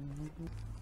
Mm-hmm.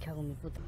경험이 보다.